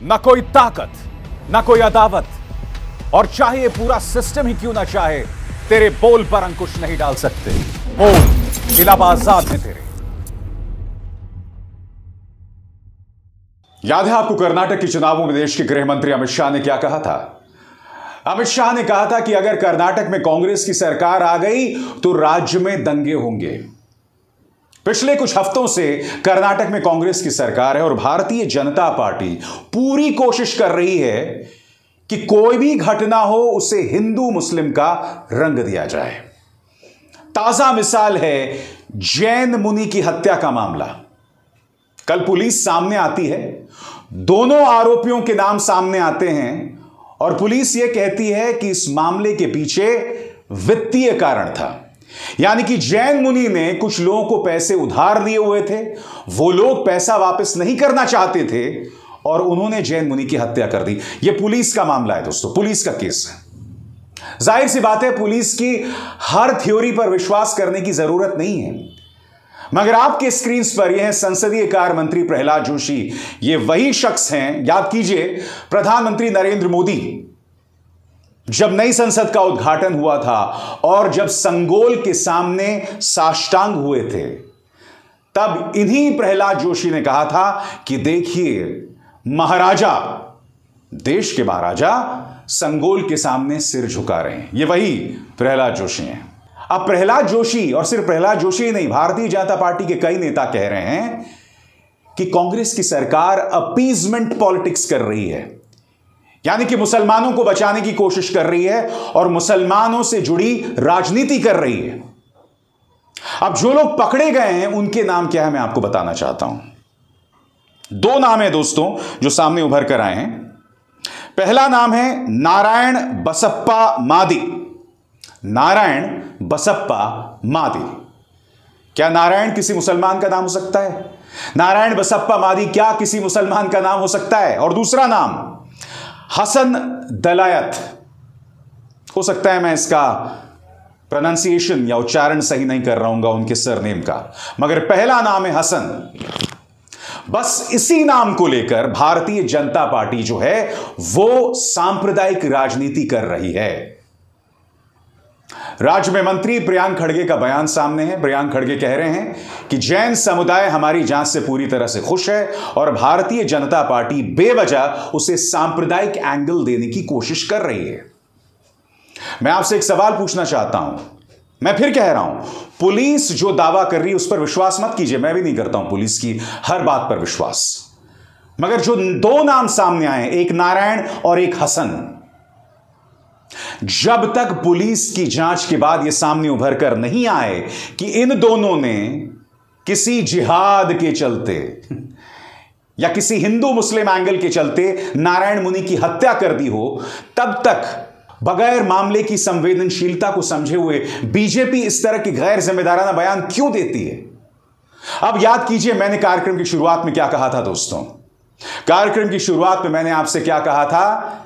न कोई ताकत, न कोई अदावत। और चाहे पूरा सिस्टम ही क्यों ना चाहे, तेरे बोल पर अंकुश नहीं डाल सकते। बोल इलाहाबाद आज़ाद है तेरे। याद है आपको कर्नाटक के चुनावों में देश के गृह मंत्री अमित शाह ने क्या कहा था? अमित शाह ने कहा था कि अगर कर्नाटक में कांग्रेस की सरकार आ गई तो राज्य में दंगे होंगे। पिछले कुछ हफ्तों से कर्नाटक में कांग्रेस की सरकार है और भारतीय जनता पार्टी पूरी कोशिश कर रही है कि कोई भी घटना हो, उसे हिंदू मुस्लिम का रंग दिया जाए। ताज़ा मिसाल है जैन मुनि की हत्या का मामला। कल पुलिस सामने आती है, दोनों आरोपियों के नाम सामने आते हैं और पुलिस यह कहती है कि इस मामले के पीछे वित्तीय कारण था। यानी कि जैन मुनि ने कुछ लोगों को पैसे उधार दिए हुए थे, वो लोग पैसा वापस नहीं करना चाहते थे, और उन्होंने जैन मुनि की हत्या कर दी। यह पुलिस का मामला है दोस्तों, पुलिस का केस है। ज़ाहिर सी बात है, पुलिस की हर थ्योरी पर विश्वास करने की ज़रूरत नहीं है। मगर आपके स्क्रीन पर यह संसदीय कार्य मंत्री प्रहलाद जोशी, ये वही शख्स हैं, याद कीजिए, प्रधानमंत्री नरेंद्र मोदी। जब नई संसद का उद्घाटन हुआ था और जब संगोल के सामने साष्टांग हुए थे, तब इन्हीं प्रहलाद जोशी ने कहा था कि देखिए, महाराजा, देश के महाराजा संगोल के सामने सिर झुका रहे हैं। ये वही प्रहलाद जोशी हैं। अब प्रहलाद जोशी और सिर्फ़ प्रहलाद जोशी ही नहीं, भारतीय जनता पार्टी के कई नेता कह रहे हैं कि कांग्रेस की सरकार अपीजमेंट पॉलिटिक्स कर रही है। यानी कि मुसलमानों को बचाने की कोशिश कर रही है और मुसलमानों से जुड़ी राजनीति कर रही है। अब जो लोग पकड़े गए हैं, उनके नाम क्या है मैं आपको बताना चाहता हूँ। दो नाम है दोस्तों, जो सामने उभर कर आए हैं। पहला नाम है नारायण बसप्पा मादी। नारायण बसप्पा मादी। क्या नारायण किसी मुसलमान का नाम हो सकता है? नारायण बसप्पा मादी क्या किसी मुसलमान का नाम हो सकता है? और दूसरा नाम हसन दलायत। हो सकता है मैं इसका प्रोनाउंसिएशन या उच्चारण सही नहीं कर रहा हूँगा उनके सरनेम का। मगर पहला नाम है हसन। बस इसी नाम को लेकर भारतीय जनता पार्टी जो है, वो सांप्रदायिक राजनीति कर रही है। राज्य में मंत्री प्रियांक खड़गे का बयान सामने है। प्रियांक खड़गे कह रहे हैं कि जैन समुदाय हमारी जाँच से पूरी तरह से खुश है और भारतीय जनता पार्टी बेवजह उसे सांप्रदायिक एंगल देने की कोशिश कर रही है। मैं आपसे एक सवाल पूछना चाहता हूँ। मैं फिर कह रहा हूँ, पुलिस जो दावा कर रही है उस पर विश्वास मत कीजिए। मैं भी नहीं करता हूँ पुलिस की हर बात पर विश्वास। मगर जो दो नाम सामने आए एक नारायण और एक हसन जब तक पुलिस की जाँच के बाद यह सामने उभर कर नहीं आए कि इन दोनों ने किसी जिहाद के चलते या किसी हिंदू मुस्लिम एंगल के चलते नारायण मुनि की हत्या कर दी हो, तब तक बगैर मामले की संवेदनशीलता को समझे हुए बीजेपी इस तरह की गैर जिम्मेदाराना बयान क्यों देती है? अब याद कीजिए मैंने कार्यक्रम की शुरुआत में क्या कहा था दोस्तों? कार्यक्रम की शुरुआत में मैंने आपसे क्या कहा था?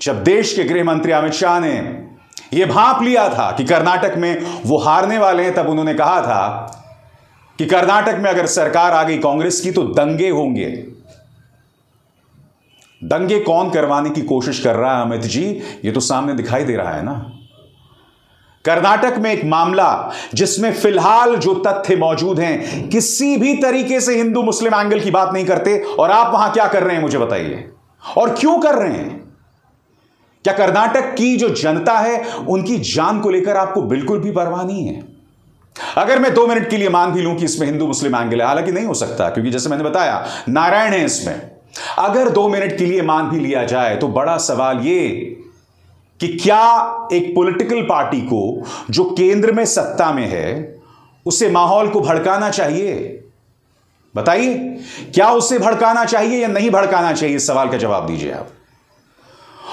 जब देश के गृह मंत्री अमित शाह ने यह भाप लिया था कि कर्नाटक में वो हारने वाले हैं, तब उन्होंने कहा था कि कर्नाटक में अगर सरकार आ गई कांग्रेस की तो दंगे होंगे। दंगे कौन करवाने की कोशिश कर रहा है अमित जी? ये तो सामने दिखाई दे रहा है ना। कर्नाटक में एक मामला जिसमें फ़िलहाल जो तथ्य मौजूद हैं, किसी भी तरीके से हिंदू मुस्लिम एंगल की बात नहीं करते, और आप वहाँ क्या कर रहे हैं मुझे बताइए? और क्यों कर रहे हैं? क्या कर्नाटक की जो जनता है, उनकी जान को लेकर आपको बिल्कुल भी परवाह नहीं है? अगर मैं दो मिनट के लिए मान भी लूँ कि इसमें हिंदू, मुस्लिम एंगल है, हालाँकि नहीं हो सकता, क्योंकि जैसे मैंने बताया, नारायण है इसमें। अगर दो मिनट के लिए मान भी लिया जाए तो बड़ा सवाल यह कि क्या एक पॉलिटिकल पार्टी को, जो केंद्र में सत्ता में है, उसे माहौल को भड़काना चाहिए? बताइए, क्या उसे भड़काना चाहिए या नहीं भड़काना चाहिए? इस सवाल का जवाब दीजिए आप।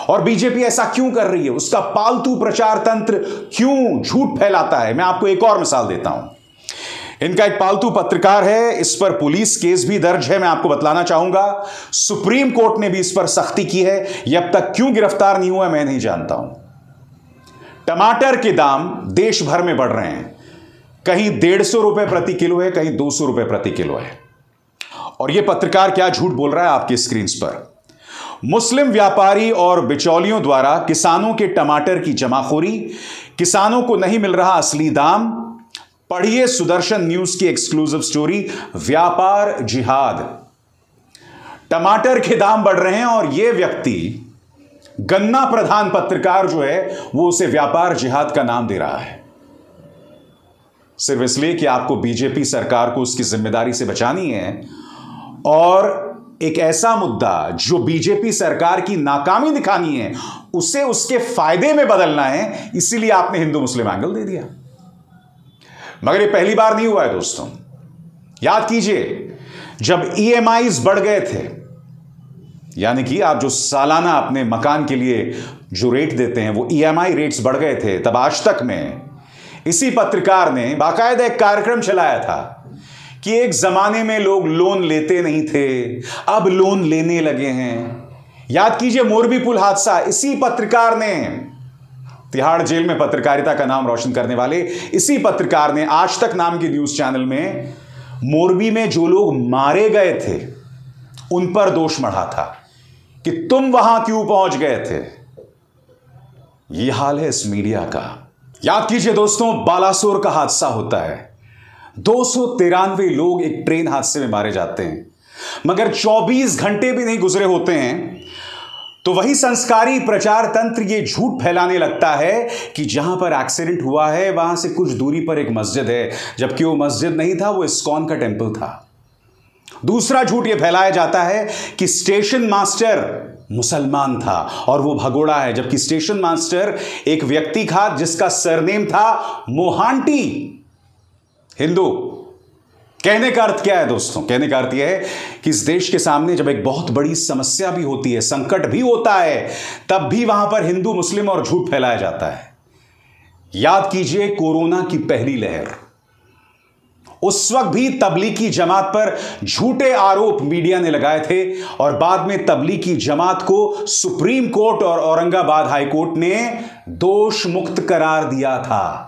और बीजेपी ऐसा क्यों कर रही है? उसका पालतू प्रचार तंत्र क्यों झूठ फैलाता है? मैं आपको एक और मिसाल देता हूँ। इनका एक पालतू पत्रकार है, इस पर पुलिस केस भी दर्ज है, मैं आपको बतलाना चाहूँगा। सुप्रीम कोर्ट ने भी इस पर सख्ती की है। यह अब तक क्यों गिरफ़्तार नहीं हुआ मैं नहीं जानता हूँ। टमाटर के दाम देश भर में बढ़ रहे हैं। कहीं डेढ़ सौ रुपए प्रति किलो है, कहीं दो सौ रुपए प्रति किलो है। और यह पत्रकार क्या झूठ बोल रहा है आपकी स्क्रीन पर? मुस्लिम व्यापारी और बिचौलियों द्वारा किसानों के टमाटर की जमाखोरी, किसानों को नहीं मिल रहा असली दाम, पढ़िए सुदर्शन न्यूज़ की एक्सक्लूसिव स्टोरी, व्यापार जिहाद। टमाटर के दाम बढ़ रहे हैं और यह व्यक्ति, गन्ना प्रधान पत्रकार जो है, वो उसे व्यापार जिहाद का नाम दे रहा है। सिर्फ़ इसलिए कि आपको बीजेपी सरकार को उसकी ज़िम्मेदारी से बचानी है और एक ऐसा मुद्दा जो बीजेपी सरकार की नाकामी दिखानी है, उसे उसके फ़ायदे में बदलना है, इसीलिए आपने हिंदू मुस्लिम एंगल दे दिया। मगर ये पहली बार नहीं हुआ है दोस्तों। याद कीजिए, जब ईएमआईज बढ़ गए थे, यानी कि आप जो सालाना अपने मकान के लिए जो रेट देते हैं, वो ईएमआई रेट्स बढ़ गए थे, तब आज तक में इसी पत्रकार ने बाकायदा एक कार्यक्रम चलाया था। कि एक जमाने में लोग लोन लेते नहीं थे, अब लोन लेने लगे हैं। याद कीजिए मोरबी पुल हादसा, इसी पत्रकार ने, तिहाड़ जेल में पत्रकारिता का नाम रोशन करने वाले, इसी पत्रकार ने आज तक नाम के न्यूज़ चैनल में, मोरबी में जो लोग मारे गए थे, उन पर दोष मढ़ा था कि तुम वहाँ क्यों पहुँच गए थे। यह हाल है इस मीडिया का। याद कीजिए दोस्तों, बालासोर का हादसा होता है। दो सौ तिरानवे लोग एक ट्रेन हादसे में मारे जाते हैं। मगर 24 घंटे भी नहीं गुजरे होते हैं। तो वही संस्कारी प्रचार तंत्र ये झूठ फैलाने लगता है कि जहाँ पर एक्सीडेंट हुआ है, वहाँ से कुछ दूरी पर एक मस्जिद है। जबकि वो मस्जिद नहीं था, वो इस्कॉन का टेंपल था। दूसरा झूठ यह फैलाया जाता है कि स्टेशन मास्टर मुसलमान था और वो भगोड़ा है। जबकि स्टेशन मास्टर एक व्यक्ति था जिसका सरनेम था मोहांटी। हिंदू, कहने का अर्थ क्या है दोस्तों? कहने का अर्थ यह है कि इस देश के सामने जब एक बहुत बड़ी समस्या भी होती है, संकट भी होता है, तब भी वहाँ पर हिंदू, मुस्लिम और झूठ फैलाया जाता है। याद कीजिए कोरोना की पहली लहर। उस वक्त भी तबलीगी जमात पर झूठे आरोप मीडिया ने लगाए थे और बाद में तबलीगी जमात को सुप्रीम कोर्ट और औरंगाबाद हाई कोर्ट ने दोष मुक्त करार दिया था।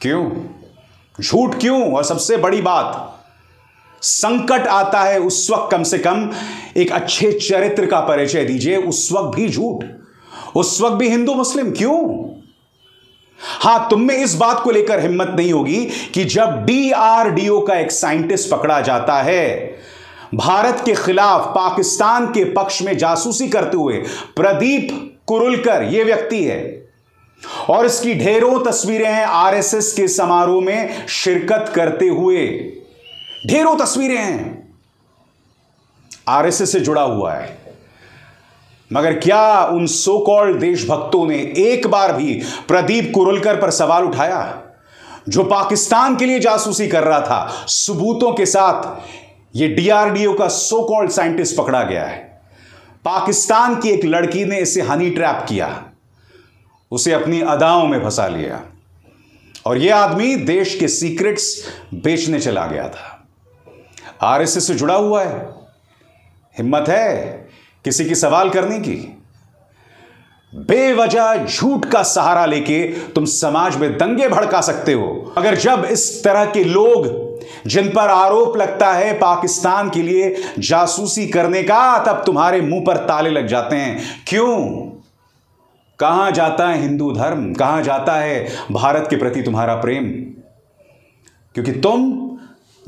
क्यों? झूठ क्यों? और सबसे बड़ी बात, संकट आता है उस वक्त कम से कम एक अच्छे चरित्र का परिचय दीजिए। उस वक्त भी झूठ, उस वक्त भी हिंदू मुस्लिम, क्यों? हाँ, तुम में इस बात को लेकर हिम्मत नहीं होगी कि जब डीआरडीओ का एक साइंटिस्ट पकड़ा जाता है, भारत के खिलाफ पाकिस्तान के पक्ष में जासूसी करते हुए प्रदीप कुरुलकर यह व्यक्ति है और इसकी ढेरों तस्वीरें हैं आरएसएस के समारोह में शिरकत करते हुए। ढेरों तस्वीरें हैं। आरएसएस से जुड़ा हुआ है। मगर क्या उन सो कॉल्ड देशभक्तों ने एक बार भी प्रदीप कुरुलकर पर सवाल उठाया, जो पाकिस्तान के लिए जासूसी कर रहा था? सबूतों के साथ यह डीआरडीओ का सो कॉल्ड साइंटिस्ट पकड़ा गया है। पाकिस्तान की एक लड़की ने इसे हनी ट्रैप किया। उसे अपनी अदाओं में फंसा लिया। और यह आदमी देश के सीक्रेट्स बेचने चला गया था। आरएसएस से जुड़ा हुआ है। हिम्मत है किसी की सवाल करने की। बेवजह झूठ का सहारा लेके तुम समाज में दंगे भड़का सकते हो। अगर जब इस तरह के लोग, जिन पर आरोप लगता है पाकिस्तान के लिए जासूसी करने का, तब तुम्हारे मुँह पर ताले लग जाते हैं। क्यों? कहाँ जाता है हिंदू धर्म? कहाँ जाता है भारत के प्रति तुम्हारा प्रेम? क्योंकि तुम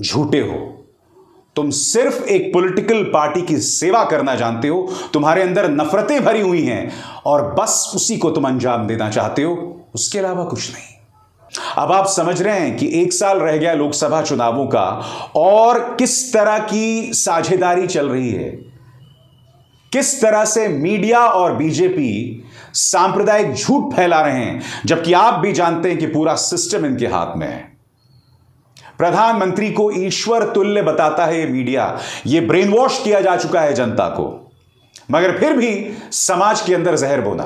झूठे हो। तुम सिर्फ़ एक पॉलिटिकल पार्टी की सेवा करना जानते हो। तुम्हारे अंदर नफरतें भरी हुई हैं और बस उसी को तुम अंजाम देना चाहते हो। उसके अलावा कुछ नहीं। अब आप समझ रहे हैं कि एक साल रह गया लोकसभा चुनावों का और किस तरह की साझेदारी चल रही है। किस तरह से मीडिया और बीजेपी सांप्रदायिक झूठ फैला रहे हैं, जबकि आप भी जानते हैं कि पूरा सिस्टम इनके हाथ में है। प्रधानमंत्री को ईश्वर तुल्य बताता है ये मीडिया। ये ब्रेन वॉश किया जा चुका है जनता को। मगर फिर भी समाज के अंदर जहर बोना।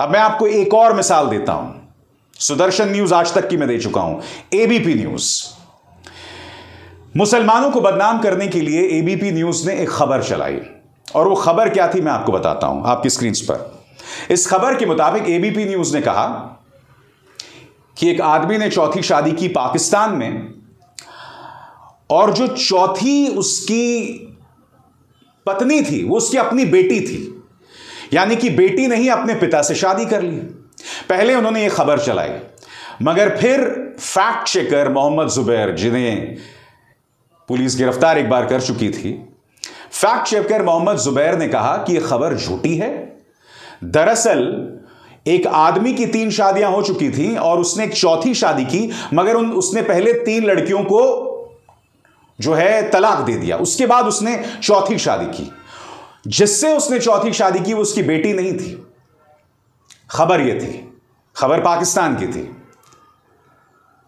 अब मैं आपको एक और मिसाल देता हूँ। सुदर्शन न्यूज़ आज तक की मैं दे चुका हूँ। एबीपी न्यूज़ मुसलमानों को बदनाम करने के लिए एबीपी न्यूज़ ने एक खबर चलाई। और वो खबर क्या थी मैं आपको बताता हूँ, आपकी स्क्रीन पर। इस खबर के मुताबिक एबीपी न्यूज़ ने कहा कि एक आदमी ने चौथी शादी की पाकिस्तान में, और जो चौथी उसकी पत्नी थी, वो उसकी अपनी बेटी थी। यानी कि बेटी ने ही अपने पिता से शादी कर ली। पहले उन्होंने ये खबर चलाई, मगर फिर फैक्ट चेकर मोहम्मद जुबैर, जिन्हें पुलिस गिरफ़्तार एक बार कर चुकी थी। फैक्ट चेकर मोहम्मद जुबैर ने कहा कि यह खबर झूठी है। दरअसल, एक आदमी की तीन शादियाँ हो चुकी थी और उसने एक चौथी शादी की, मगर उन, उसने पहले तीन लड़कियों को जो है तलाक दे दिया। उसके बाद उसने चौथी शादी की। जिससे उसने चौथी शादी की, वो उसकी बेटी नहीं थी। खबर यह थी। खबर पाकिस्तान की थी।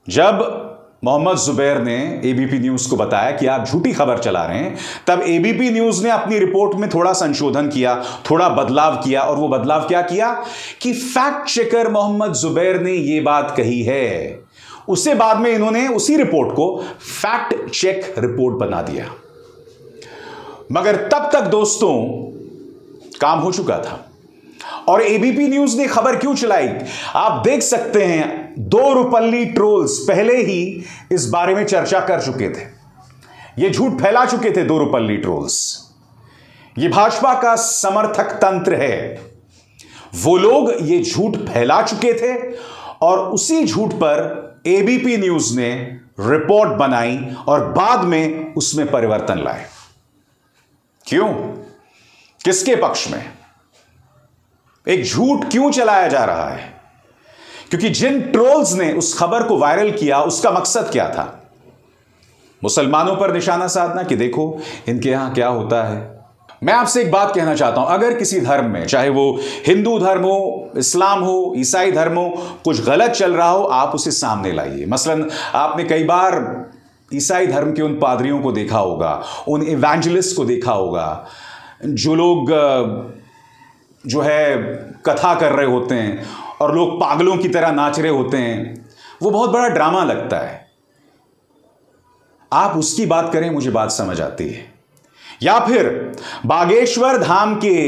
जब मोहम्मद जुबैर ने एबीपी न्यूज़ को बताया कि आप झूठी खबर चला रहे हैं। तब एबीपी न्यूज़ ने अपनी रिपोर्ट में थोड़ा संशोधन किया, थोड़ा बदलाव किया और वो बदलाव क्या किया? कि फैक्ट चेकर मोहम्मद जुबैर ने यह बात कही है। उसे बाद में इन्होंने उसी रिपोर्ट को फैक्ट चेक रिपोर्ट बना दिया। मगर तब तक दोस्तों, काम हो चुका था। और एबीपी न्यूज़ ने खबर क्यों चलाई? आप देख सकते हैं दो रुपल्ली ट्रोल्स पहले ही इस बारे में चर्चा कर चुके थे। ये झूठ फैला चुके थे दो रुपल्ली ट्रोल्स। ये भाजपा का समर्थक तंत्र है। वो लोग ये झूठ फैला चुके थे और उसी झूठ पर एबीपी न्यूज़ ने रिपोर्ट बनाई और बाद में उसमें परिवर्तन लाए। क्यों? किसके पक्ष में? एक झूठ क्यों चलाया जा रहा है? क्योंकि जिन ट्रोल्स ने उस खबर को वायरल किया, उसका मकसद क्या था? मुसलमानों पर निशाना साधना कि देखो, इनके यहाँ क्या होता है? मैं आपसे एक बात कहना चाहता हूँ, अगर किसी धर्म में, चाहे वो हिंदू धर्म हो, इस्लाम हो, ईसाई धर्म हो, कुछ गलत चल रहा हो, आप उसे सामने लाइए। मसलन, आपने कई बार ईसाई धर्म के उन पादरियों को देखा होगा, उन इवेंजलिस्ट को देखा होगा, जो लोग, जो है, कथा कर रहे होते हैं और लोग पागलों की तरह नाच रहे होते हैं। वो बहुत बड़ा ड्रामा लगता है। आप उसकी बात करें, मुझे बात समझ आती है। या फिर, बागेश्वर धाम के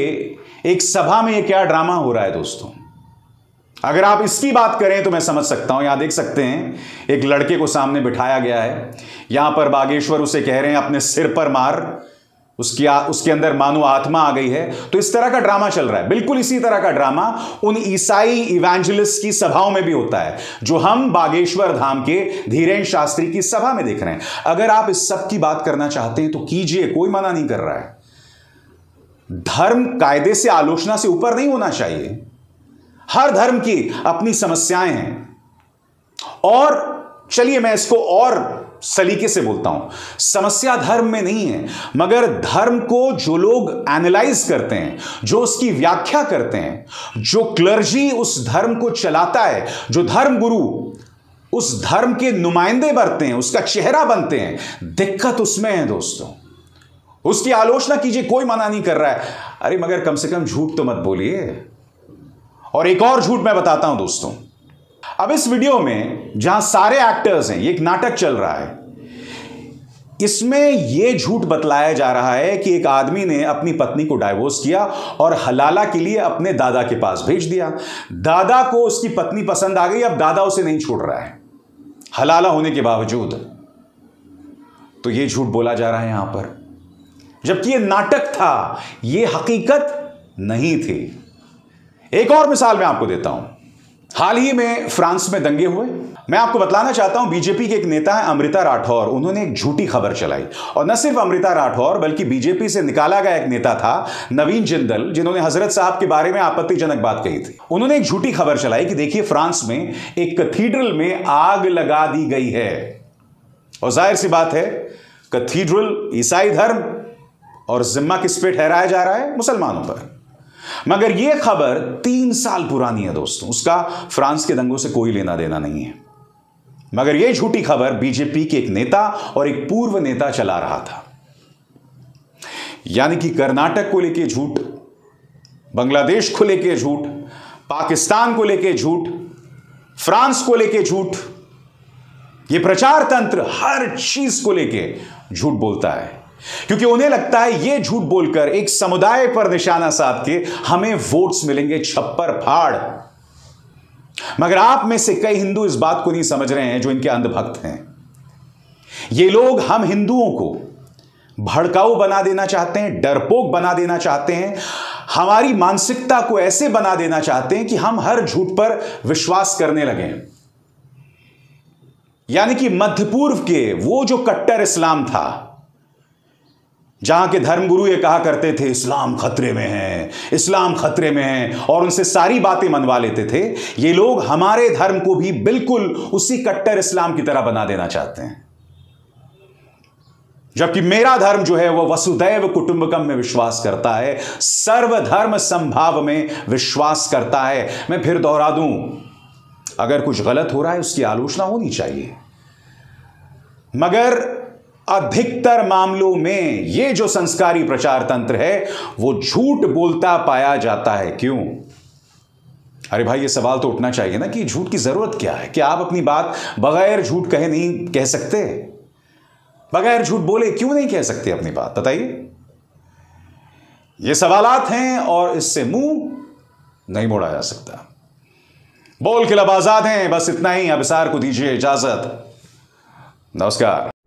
एक सभा में क्या ड्रामा हो रहा है दोस्तों? अगर आप इसकी बात करें तो मैं समझ सकता हूँ। यहाँ देख सकते हैं, एक लड़के को सामने बिठाया गया है। यहाँ पर बागेश्वर उसे कह रहे हैं, अपने सिर पर मार। उसकी आ, उसके अंदर मानो आत्मा आ गई है। तो इस तरह का ड्रामा चल रहा है। बिल्कुल इसी तरह का ड्रामा उन ईसाई इवेंजलिस्ट की सभाओं में भी होता है जो हम बागेश्वर धाम के धीरेन शास्त्री की सभा में देख रहे हैं। अगर आप इस सब की बात करना चाहते हैं तो कीजिए कोई मना नहीं कर रहा है। धर्म कायदे से आलोचना से ऊपर नहीं होना चाहिए। हर धर्म की अपनी समस्याएँ हैं। और चलिए मैं इसको और सलीके से बोलता हूँ। समस्या धर्म में नहीं है, मगर धर्म को जो लोग एनालाइज करते हैं, जो उसकी व्याख्या करते हैं, जो क्लर्जी उस धर्म को चलाता है, जो धर्म गुरु उस धर्म के नुमाइंदे बनते हैं, उसका चेहरा बनते हैं, दिक्कत उसमें है दोस्तों। उसकी आलोचना कीजिए, कोई मना नहीं कर रहा है। अरे मगर कम से कम झूठ तो मत बोलिए। और एक और झूठ मैं बताता हूँ दोस्तों। अब इस वीडियो में जहाँ सारे एक्टर्स हैं एक नाटक चल रहा है, इसमें यह झूठ बतलाया जा रहा है कि एक आदमी ने अपनी पत्नी को डाइवोर्स किया और हलाला के लिए अपने दादा के पास भेज दिया। दादा को उसकी पत्नी पसंद आ गई, अब दादा उसे नहीं छोड़ रहा है। हलाला होने के बावजूद तो यह झूठ बोला जा रहा है यहाँ पर। जबकि यह नाटक था यह हकीकत नहीं थी। एक और मिसाल मैं आपको देता हूँ। हाल ही में फ्रांस में दंगे हुए। मैं आपको बतलाना चाहता हूँ, बीजेपी के एक नेता है अमृता राठौर। उन्होंने एक झूठी खबर चलाई। और न सिर्फ़ अमृता राठौर, बल्कि बीजेपी से निकाला गया एक नेता था, नवीन जिंदल, जिन्होंने हज़रत साहब के बारे में आपत्तिजनक बात कही थी। उन्होंने एक झूठी खबर चलाई कि देखिए, फ्रांस में एक कथीड्रल में आग लगा दी गई है। और ज़ाहिर सी बात है, कथीड्रल, ईसाई धर्म और जिम्मा किस पे ठहराया जा रहा है? मुसलमानों पर। मगर यह खबर तीन साल पुरानी है दोस्तों। उसका फ्रांस के दंगों से कोई लेना देना नहीं है। मगर यह झूठी खबर बीजेपी के एक नेता और एक पूर्व नेता चला रहा था। यानी कि कर्नाटक को लेकर झूठ, बांग्लादेश को लेकर झूठ, पाकिस्तान को लेकर झूठ, फ्रांस को लेकर झूठ यह प्रचार तंत्र हर चीज़ को लेकर झूठ बोलता है। क्योंकि उन्हें लगता है यह झूठ बोलकर एक समुदाय पर निशाना साध के हमें वोट्स मिलेंगे, छप्पर फाड़। मगर आप में से कई हिंदू इस बात को नहीं समझ रहे हैं जो इनके अंधभक्त हैं। ये लोग हम हिंदुओं को भड़काऊ बना देना चाहते हैं, डरपोक बना देना चाहते हैं, हमारी मानसिकता को ऐसे बना देना चाहते हैं कि हम हर झूठ पर विश्वास करने लगे यानी कि मध्य पूर्व के वो जो कट्टर इस्लाम था जहाँ के धर्मगुरु ये कहा करते थे, इस्लाम खतरे में है, इस्लाम खतरे में है, और उनसे सारी बातें मनवा लेते थे, ये लोग हमारे धर्म को भी बिल्कुल उसी कट्टर इस्लाम की तरह बना देना चाहते हैं। जबकि मेरा धर्म जो है वह वसुदैव कुटुंबकम में विश्वास करता है, सर्वधर्म संभाव में विश्वास करता है। मैं फिर दोहरा दूँ, अगर कुछ गलत हो रहा है, उसकी आलोचना होनी चाहिए। मगर अधिकतर मामलों में यह जो संस्कारी प्रचार तंत्र है, वो झूठ बोलता पाया जाता है। क्यों? अरे भाई, ये सवाल तो उठना चाहिए ना कि झूठ की ज़रूरत क्या है? कि आप अपनी बात बगैर झूठ कहे नहीं कह सकते? बगैर झूठ बोले क्यों नहीं कह सकते अपनी बात? बताइए। ये सवालात हैं और इससे मुँह नहीं मोड़ा जा सकता। बोल के लब आज़ाद हैं, बस इतना ही। अभिसार को दीजिए इजाज़त। नमस्कार।